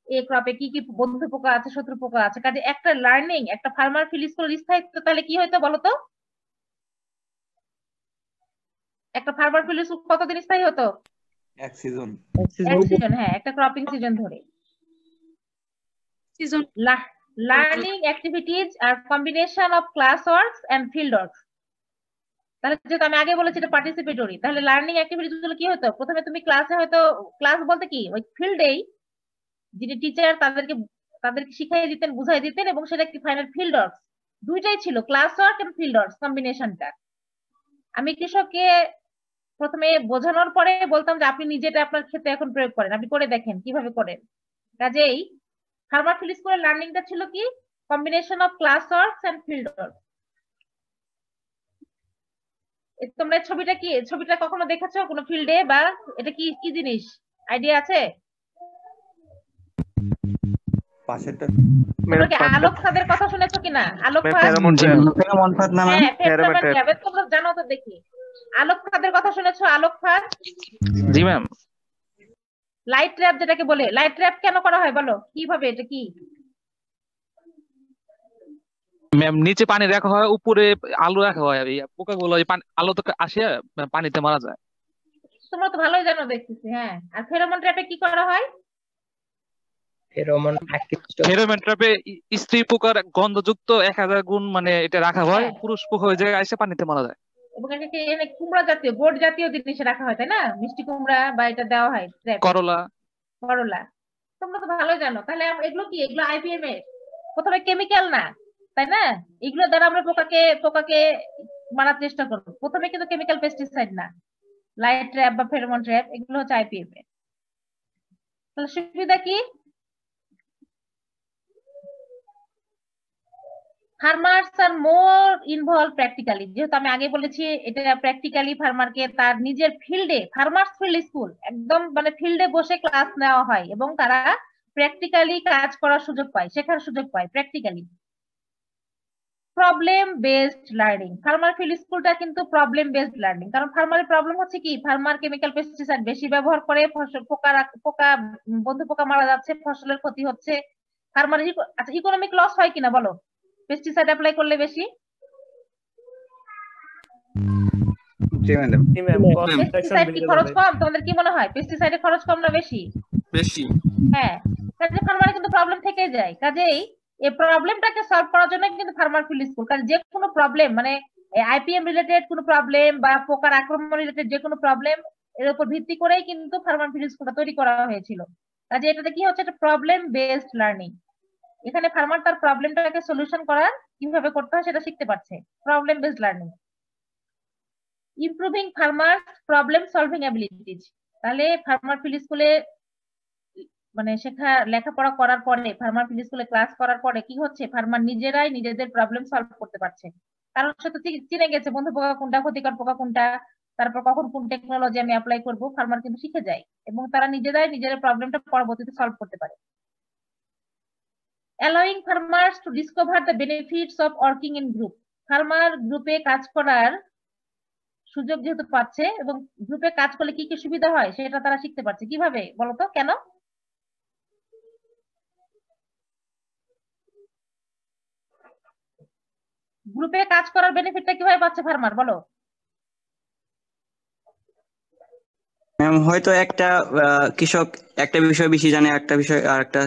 এই ক্রপে কি কি বন্ধু পোকা আছে শত্রু পোকা আছে? কাজে একটা লার্নিং একটা ফার্মার ফিল্ড স্কুলের স্থায়িত্ব তাহলে কি হয়তো বলতো? একটা ফার্মার ফিল্ড স্কুল কতদিন স্থায়ী হতো? এক সিজন এক এক সিজন হ্যাঁ একটা ক্রপিং সিজন ধরে। Season learning activities are combination of class works and field works তাহলে যেহেতু আমি আগে বলেছি এটা পার্টিসিপেটরি তাহলে লার্নিং অ্যাক্টিভিটিসগুলো কি হতো? প্রথমে তুমি ক্লাসে হয়তো ক্লাস বলতে কি? ওই ফিল্ডেই যিনি টিচার তাদেরকে তাদেরকে শিখাই দিতেন, বুঝাই দিতেন এবং সেটা কি ফাইনাল ফিল্ড ওয়ার্কস দুইটাই ছিল class work and field works কম্বিনেশনটা আমি কৃষককে প্রথমে বোঝানোর পরে বলতাম যে আপনি নিজেটা আপনার ক্ষেত্রে এখন প্রয়োগ করেন, আপনি করে দেখেন কীভাবে করেন। কাজেই ফার্মার ফিল্ড স্কুলের লার্নিংটা ছিল কি? Combination of class works and field work তোমরা ছবিটা কি? ছবিটা কখনো দেখেছ কোনো ফিল্ডে বা এটা কি কি জিনিস? আইডিয়া আছে? পাশেরটা আলোক ফাঁদের কথা শুনেছো কিনা আলোক ফাঁদ ফেরোমন ফাঁদ না। হ্যাঁ তোমরা জানো তো দেখি। আলোক ফাঁদের কথা শুনেছো? আলোক ফাঁদ জি ম্যাম লাইট ট্র্যাপ যেটাকে বলে লাইট ট্র্যাপ কেন করা হয় বলো? কীভাবে? এটা কি? ম্যাম নিচে পানি রাখা হয় উপরে আলো রাখা হয় এই পোকাগুলো এই পানি আলো তো আসে পানিতে মারা যায়। তোমরা তো ভালোই জানো দেখতেছি হ্যাঁ। আর ফেরোমন ট্র্যাপে কি করা হয়? ফেরোমন আকৃষ্ট ফেরোমন ট্র্যাপে স্ত্রী পোকার গন্ধযুক্ত এক হাজার গুণ মানে এটা রাখা হয় হ্যাঁ। পুরুষ পোকা ওই জায়গায় এসে পানিতে মারা যায়। এবং এটাকে এনে কুমড়া জাতীয় বোর্ড জাতীয় জিনিসে রাখা হয় তাই না? মিষ্টি কুমড়া বা এটা দেওয়া হয় করলা। করলা। তোমরা তো ভালোই জানো। তাহলে এগুলো কি? এগুলো আইপিএম এর? প্রথমে কেমিক্যাল না তাই না? এগুলো দ্বারা আমরা পোকাকে পোকাকে মারার চেষ্টা করব। প্রথমে কিন্তু কেমিক্যাল পেস্টিসাইড না। লাইট ট্র্যাপ বা ফেরোমন ট্র্যাপ এগুলো হচ্ছে আইপিএম এর। তাহলে সুবিধা কি? Farmers are more involve practically যেহেতু আমি আগে বলেছি, এটা প্র্যাকটিক্যালি ফার্মারকে তার নিজের ফিল্ডে ফার্মার্স ফিল্ড স্কুল একদম মানে ফিল্ডে বসে ক্লাস নেওয়া হয় এবং তারা প্র্যাকটিক্যালি কাজ করার সুযোগ পায়, শেখার সুযোগ পায় practically problem based learning farmer field স্কুলটা কিন্তু প্রবলেম বেসড লার্নিং কারণ ফার্মারের প্রবলেম হচ্ছে কি ফার্মার কেমিক্যাল পেস্টিসাইড বেশি ব্যবহার করে, ফসল পোকা পোকা বন্ধু পোকা মারা যাচ্ছে, ফসলের ক্ষতি হচ্ছে। ফার্মার আচ্ছা ইকোনমিক লস হয় কিনা বলো? পেস্টিসাইড অ্যাপ্লাই করলে বেশি? জি ম্যাডাম। জি ম্যাম পেস্টিসাইড কি খরচ কম? তোমাদের কি মনে হয়? পেস্টিসাইডের খরচ কম না বেশি? বেশি। হ্যাঁ। কাজে ফার্মারে কিন্তু প্রবলেম থেকে যায়। কাজেই এই প্রবলেমটাকে সলভ করার জন্য কিন্তু ফার্মার ফিল্ড স্কুল কাজে যে কোনো প্রবলেম মানে আইপিএম রিলেটেড কোনো প্রবলেম বা পোকার আক্রমণ রিলেটেড যে কোনো প্রবলেম এর উপর ভিত্তি করেই কিন্তু ফার্মার ফিল্ড স্কুলটা তৈরি করা হয়েছিল। কাজে এটাতে কি হচ্ছে? একটা প্রবলেম বেসড লার্নিং এখানে ফার্মার তার প্রবলেমটাকে সলিউশন করার কীভাবে করতে হয় সেটা শিখতে পারছে। Problem based learning improving farmer problem solving abilities তাহলে ফার্মার ফিল্ড স্কুলে মানে শেখা, লেখাপড়া করার পরে ফার্মার ফিল্ড স্কুলে ক্লাস করার পরে কি হচ্ছে? ফার্মার নিজেরাই নিজেদের প্রবলেম সলভ করতে পারছে। কারণ সে তো চিনে গেছে, বন্ধু, পোকা কোনটা ক্ষতিকর, পোকা কোনটা? তারপর কখন কোন টেকনোলজি আমি অ্যাপ্লাই করব? ফার্মার কিন্তু শিখে যায়। এবং তারা নিজেরাই নিজের প্রবলেমটা পরবর্তীতে সলভ করতে পারে। Allowing farmers to discover the benefits of working in group. Farmer গ্রুপে কাজ করার সুযোগ যেহেতু পাচ্ছে এবং গ্রুপে কাজ করলে কি কি সুবিধা হয় সেটা তারা শিখতে পারছে। কীভাবে বলতো কেন? গ্রুপে কাজ করার বেনিফিটটা কীভাবে পাচ্ছে ফার্মার বলো। ম্যাম হয়তো একটা কৃষক একটা বিষয় বেশি জানে একটা বিষয় আর একটা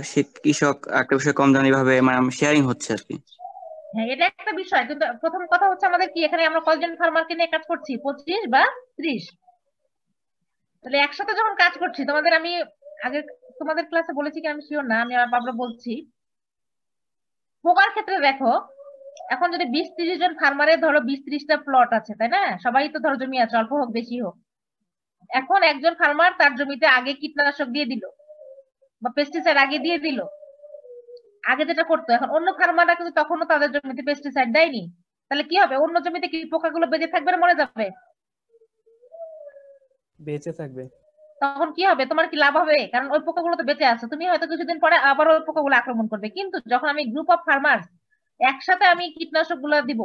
কৃষক একটা বিষয় কম জানে, এভাবে মানে শেয়ারিং হচ্ছে আর কি। হ্যাঁ এটা একটা বিষয়। কিন্তু প্রথম কথা হচ্ছে আমাদের কি, এখানে আমরা কয়জন ফার্মারকে নিয়ে কাজ করছি? পঁচিশ বা ত্রিশ? তাহলে একসাথে যখন কাজ করছি, তোমাদের আমি আগে তোমাদের ক্লাসে বলেছি কি, আমি শিওর না, আমি আবার বলছি। পোকার ক্ষেত্রে দেখো, এখন যদি বিশ ত্রিশ জন ফার্মারের ধরো বিশ ত্রিশটা প্লট আছে, তাই না? সবাই তো ধরো জমি আছে, অল্প হোক, বেশি হোক। এখন একজন ফার্মার তার জমিতে আগে কীটনাশক দিয়ে দিল বা পেস্টিসাইড আগে দিয়ে দিল। আগে যেটা করতো এখন অন্য ফার্মাররা কিন্তু তখনও তাদের জমিতে পেস্টিসাইড দেয়নি। তাহলে কি হবে? অন্য জমিতে কি পোকাগুলো বেঁচে থাকবে না মরে যাবে? বেঁচে থাকবে। তখন কি হবে? তোমার কি লাভ হবে? কারণ ওই পোকাগুলো তো বেঁচে আছে। তুমি হয়তো কিছুদিন পরে আবার ওই পোকাগুলো আক্রমণ করবে। কিন্তু যখন আমি গ্রুপ অফ ফার্মার একসাথে আমি কীটনাশকগুলো দিব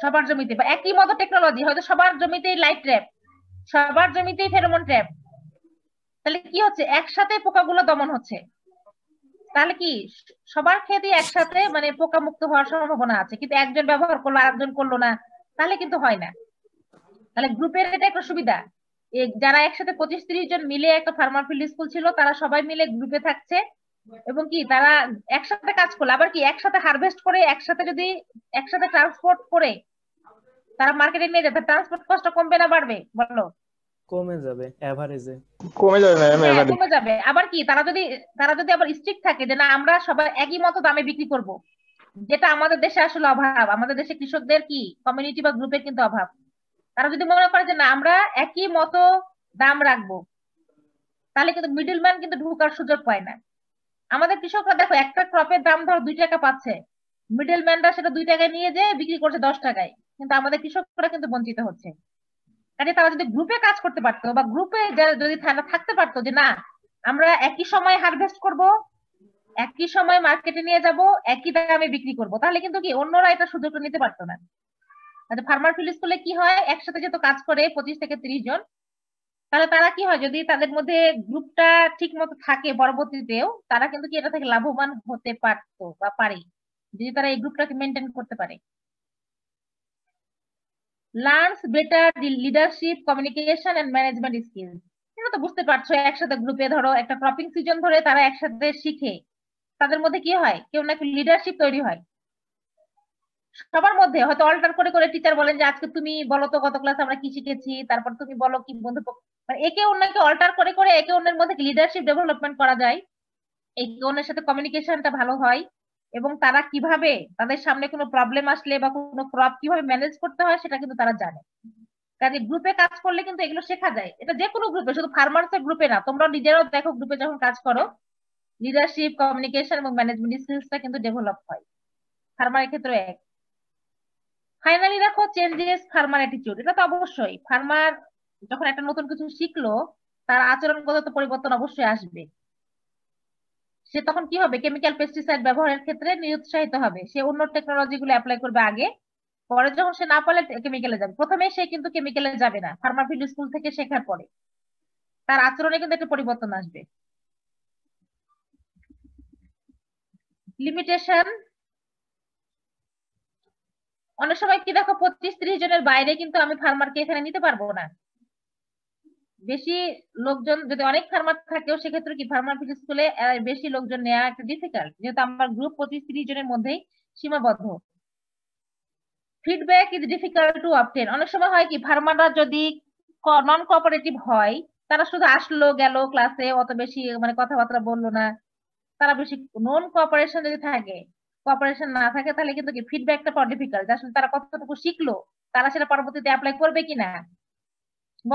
সবার জমিতে বা একই মতো টেকনোলজি হয়তো সবার জমিতেই লাইট ট্র্যাপ সবার জমিতেই ফেরোমন ট্র্যাপ। তাহলে কি হচ্ছে? একসাথে পোকাগুলো দমন হচ্ছে। তাহলে কি সবার ক্ষেত্রে একসাথে মানে পোকা মুক্ত হওয়ার সম্ভাবনা আছে। কিন্তু একজন ব্যবহার করল, আরেকজন করল না, তাহলে কিন্তু হয় না। তাহলে গ্রুপের এটা একটা সুবিধা। যারা একসাথে পঁচিশ তিরিশ জন মিলে একটা ফার্মার ফিল্ড স্কুল ছিল, তারা সবাই মিলে গ্রুপে থাকছে। এবং কি তারা একসাথে কাজ করল। আবার কি একসাথে হারভেস্ট করে, একসাথে যদি একসাথে ট্রান্সপোর্ট করে তারা মার্কেটে নিয়ে যেতে ট্রান্সপোর্ট কষ্ট কমবে না বাড়বে? বলো। কমে যাবে এভারেজে কমে যাবে ম্যাম এবারে কমে যাবে। আবার কি তারা যদি তারা যদি আবার স্ট্রিক্ট থাকে যে না আমরা সবাই একই মতো দামে বিক্রি করব যেটা আমাদের দেশে আসলে অভাব। আমাদের দেশে কৃষকদের কি কমিউনিটি বা গ্রুপের কিন্তু অভাব। তারা যদি মনে করে যে না আমরা একই মতো দাম রাখব তাহলে কিন্তু মিডল ম্যান কিন্তু ঢুকার সুযোগ পায় না। আমাদের কৃষকরা দেখো একটা ক্রপের দাম ধর দুই টাকা পাচ্ছে। মিডল ম্যানরা সেটা দুই টাকায় নিয়ে যেয়ে বিক্রি করছে দশ টাকায়। কিন্তু আমাদের কৃষকরা কিন্তু বঞ্চিত হচ্ছে। কাজে তারা যদি গ্রুপে কাজ করতে পারতো বা গ্রুপে যদি থাকতে পারতো যে না, আমরা একই সময় হারভেস্ট করব, একই সময় মার্কেটে নিয়ে যাব, একই দামে বিক্রি করব, তাহলে কিন্তু কি অন্যরা এটা সুযোগটা নিতে পারতো না। আচ্ছা ফার্মার ফিল্ড স্কুলে কি হয়, একসাথে যেহেতু কাজ করে পঁচিশ থেকে ত্রিশ জন, তাহলে তারা কি হয়, যদি তাদের মধ্যে গ্রুপটা ঠিক মতো থাকে পরবর্তীতেও, তারা কিন্তু কি এটা থেকে লাভবান হতে পারতো বা পারে। যদি তারা এই গ্রুপটাকে মেনটেন করতে পারে। Learns better leadership communication and management skills এটা তো বুঝতে পারছ, একসাথে গ্রুপে ধরো, একটা ক্রপিং সিজন ধরে তারা একসাথে শিখে। তাদের মধ্যে কি হয়? কেউ নাকি লিডারশিপ তৈরি হয়। সবার মধ্যে হয়তো অল্টার করে করে টিচার বলেন যে, আজকে তুমি বলো তো গত ক্লাস আমরা কি শিখেছি? তারপর তুমি বলো কি বন্ধু মানে একে অন্যকে অল্টার করে করে একে অন্যের মধ্যে লিডারশিপ ডেভেলপমেন্ট করা যায়, একে অন্যের সাথে কমিউনিকেশনটা ভালো হয়। এবং তারা কীভাবে তাদের সামনে কোনো প্রবলেম আসলে বা কোনো ক্রপ কীভাবে ম্যানেজ করতে হয় সেটা কিন্তু তারা জানে। কাজে গ্রুপে কাজ করলে কিন্তু এগুলো শেখা যায়। এটা যে কোনো গ্রুপে শুধু ফার্মার্স এর গ্রুপে না, তোমরা নিজেরাও দেখো গ্রুপে যখন কাজ করো লিডারশিপ কমিউনিকেশন এবং ম্যানেজমেন্ট স্কিলসটা কিন্তু ডেভেলপ হয়। ফার্মারের ক্ষেত্রে এক। ফাইনালি দেখো চেঞ্জেস ফার্মার অ্যাটিটিউড এটা তো অবশ্যই। ফার্মার যখন একটা নতুন কিছু শিখলো, তার আচরণগত পরিবর্তন অবশ্যই আসবে। সে তখন কি হবে? কেমিক্যাল পেস্টিসাইড ব্যবহারের ক্ষেত্রে নিরুৎসাহিত হবে। সে অন্য টেকনোলজি গুলো অ্যাপ্লাই করবে আগে। পরে যখন সে না পারলে কেমিক্যালে যাবে। প্রথমে সে কিন্তু কেমিক্যালে যাবে না। ফার্মাফিল্ড স্কুল থেকে শেখার পরে। তার আচরণে কিন্তু একটা পরিবর্তন আসবে। লিমিটেশন অনেক সময় কি দেখো, পঁচিশ ত্রিশ জনের বাইরে কিন্তু আমি ফার্মারকে এখানে নিতে পারব না। বেশি লোকজন, যদি অনেক ফার্মার থাকেও, সেক্ষেত্রে কি ফার্মার স্কুলে বেশি লোকজন নেওয়া একটা ডিফিকাল্ট যেহেতু আমার গ্রুপ পঁচিশ ত্রিশ জনের মধ্যেই সীমাবদ্ধ। Feedback is difficult to obtain অনেক সময় হয় কি, ফার্মাররা যদি নন কোঅপারেটিভ হয়, তারা শুধু আসলো, গেল ক্লাসে অত বেশি মানে কথাবার্তা বলল না। তারা বেশি নন কোঅপারেশন যদি থাকে কোঅপারেশন না থাকে, তাহলে কিন্তু কি ফিডব্যাকটা পাওয়া ডিফিকাল্ট আসলে তারা কতটুকু শিখলো, তারা সেটা পরবর্তীতে অ্যাপ্লাই করবে কিনা?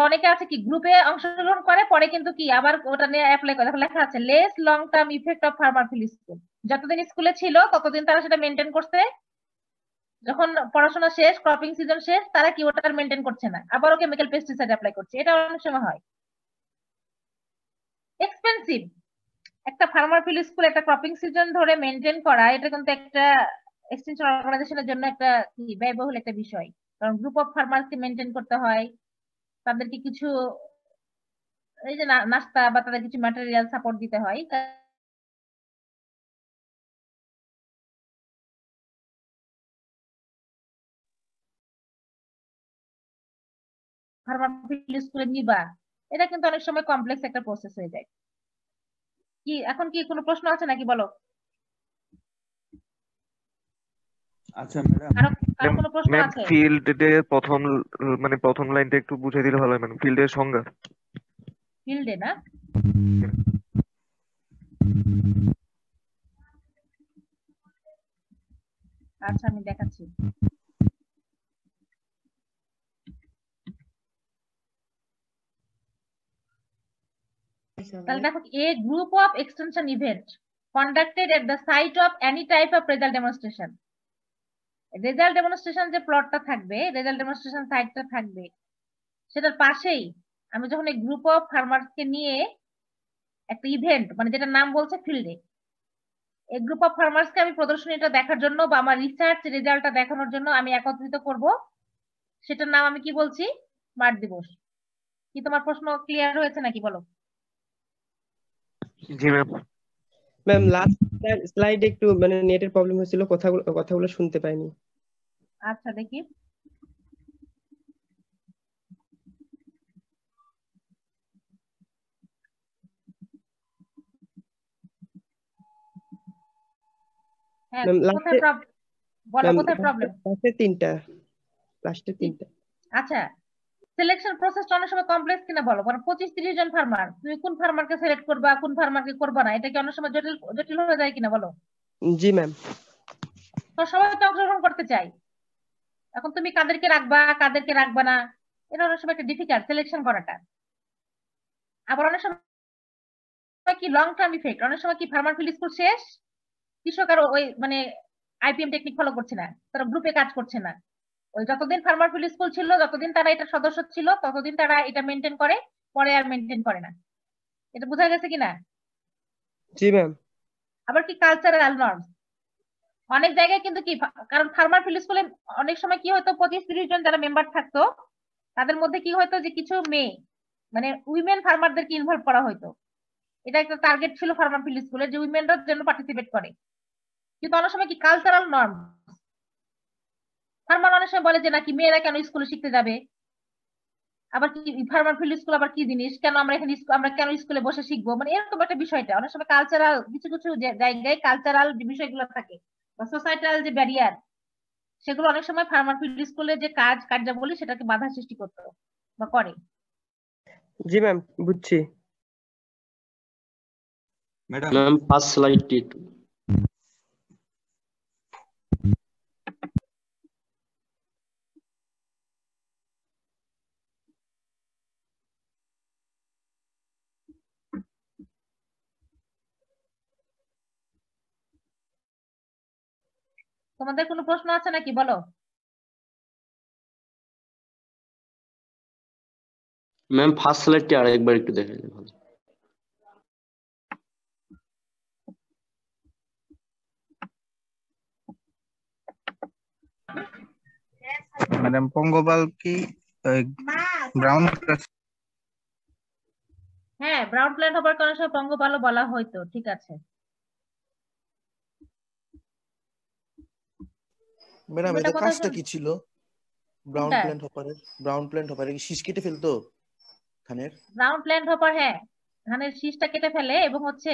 অনেকে আছে কি গ্রুপে অংশগ্রহণ করে, পরে কিন্তু কি আবার ওটা নিয়ে অ্যাপ্লাই করে। লেখা আছে less long term effect of farmer field school যতদিন স্কুলে ছিল, ততদিন তারা সেটা মেনটেন করছে। যখন পড়াশোনা শেষ ক্রপিং সিজন শেষ, তারা কি ওটা মেনটেন করছে না। আবারও কেমিক্যাল পেস্টিসাইড অ্যাপ্লাই করছে। এটা অনেক সময় হয়। এক্সপেন্সিভ একটা ফার্মার ফিল স্কুল একটা ক্রপিং সিজন ধরে মেনটেন করা, এটা কিন্তু একটা এক্সটেনশন অর্গানাইজেশনের জন্য একটা কি ব্যয়বহুল একটা বিষয়। কারণ গ্রুপ অফ ফার্মারকে মেনটেন করতে হয়। তাদেরকে কিছু, এই যে নাস্তা বা তাদের কিছু ম্যাটেরিয়াল সাপোর্ট দিতে হয়। এটা কিন্তু অনেক সময় কমপ্লেক্স একটা প্রসেস হয়ে যায়। কি, এখন কি কোনো প্রশ্ন আছে নাকি বলো? আচ্ছা ম্যাডাম ম্যাম কোনো প্রশ্ন আছে? ফিল্ডে প্রথম মানে প্রথম লাইনটা একটু বুঝিয়ে দিলে ভালো হয় ম্যাম ফিল্ডের সংজ্ঞা। ফিল্ডে না? আচ্ছা আমি দেখাচ্ছি। তাহলে দেখো a group of extension event conducted at the site of any type of result demonstration result demonstration যে প্লটটা থাকবে রেজাল্ট ডেমনস্ট্রেশন সাইটটা থাকবে, সেটার পাশেই আমি যখন এই গ্রুপ অফ ফার্মার্সকে নিয়ে একটা ইভেন্ট মানে যেটা নাম বলছে ফিল্ডে এই গ্রুপ অফ ফার্মার্সকে আমি প্রদর্শনীটা দেখার জন্য বা আমার রিসার্চ রেজাল্টটা দেখানোর জন্য আমি একত্রিত করব। সেটার নাম আমি কি বলছি? মাঠ দিবস। কি তোমার প্রশ্ন ক্লিয়ার হয়েছে নাকি বলো? জি ম্যাম ম্যাম লাস্ট স্লাইডে একটু মানে নেটের প্রবলেম হয়েছিল কথাগুলো কথাগুলো শুনতে পাইনি। আচ্ছা দেখি। হ্যাঁ ম্যাম কোথায় লাস্টে প্রব- বলো কোথায় প্রবলেম লাস্টে তিনটা। লাস্টে তিনটা। আচ্ছা সিলেকশন প্রসেসটা অনেক সময় কমপ্লেক্স কিনা বলো? মানে পঁচিশ তিরিশ জন ফার্মার তুমি কোন ফার্মারকে সিলেক্ট করবা কোন ফার্মারকে করবা না এটা কি অনেক সময় জটিল জটিল হয়ে যায় কিনা বলো? জি ম্যাম তো সবাই তো অংশগ্রহণ করতে চাই এখন তুমি কাদেরকে রাখবা কাদেরকে রাখবা না এটা অনেক সময় একটা ডিফিকাল্ট সিলেকশন করাটা। আবার অনেক সময় কি লং টার্ম ইফেক্ট অনেক সময় কি ফার্মার ফিল স্কুল শেষ? কৃষক আর ওই মানে আইপিএম টেকনিক ফলো করছে না তারা গ্রুপে কাজ করছে না। যতদিন ফার্মার ফিল স্কুল ছিল যতদিন তারা এটা সদস্য ছিল ততদিন তারা এটা মেনটেন করে পরে আর মেনটেন করে না। এটা বোঝা গেছে কিনা? জি ম্যাম আবার কি কালচারাল নর্মস অনেক জায়গায় কিন্তু কি কারণ ফার্মার ফিল স্কুলে অনেক সময় কি হতো পঁচিশ তিরিশ জন যারা মেম্বার থাকতো তাদের মধ্যে কি হতো যে কিছু মেয়ে মানে উইমেন ফার্মারদেরকে ইনভলভ করা হতো এটা একটা টার্গেট ছিল ফার্মার ফিল স্কুলের যে উইমেনরা যেন পার্টিসিপেট করে। কিন্তু অনেক সময় কি কালচারাল নর্ম ফার্মার অনেক সময় বলে যে নাকি মেয়েরা কেন স্কুলে শিখতে যাবে? আবার কি ফার্মার ফিল্ড স্কুল আবার কি জিনিস? কেন আমরা এখানে আমরা কেন স্কুলে বসে শিখব? মানে এরকম একটা বিষয়টা। অনেক সময় কালচারাল কিছু কিছু জায়গায় কালচারাল যে বিষয়গুলো থাকে বা সোসাইটাল যে ব্যারিয়ার সেগুলো অনেক সময় ফার্মার ফিল্ড স্কুলে যে কাজ কার্যাবলী সেটাকে বাধা সৃষ্টি করতো বা করে। জি ম্যাম বুঝছি। ম্যাডাম ফার্স্ট স্লাইডটি একটু। তোমাদের কোনো প্রশ্ন আছে নাকি বলো? ম্যাম ফার্স্ট স্লাইডটি আরেকবার একটু দেখে দিলে ভালো। ম্যাডাম পঙ্গপাল কি গ্রাউন্ড হ্যাঁ ব্রাউন প্ল্যান্ট হবার কারণে সব পঙ্গপালও বলা হয়তো ঠিক আছে। ম্যাডাম এটা কাজটা কি ছিল? ব্রাউন? প্ল্যান্ট হপারের ব্রাউন প্ল্যান্ট হপারে কি শীষ কেটে ফেলতো ধানের? ব্রাউন প্ল্যান্ট হপার হ্যাঁ। ধানের শীষটা কেটে ফেলে এবং হচ্ছে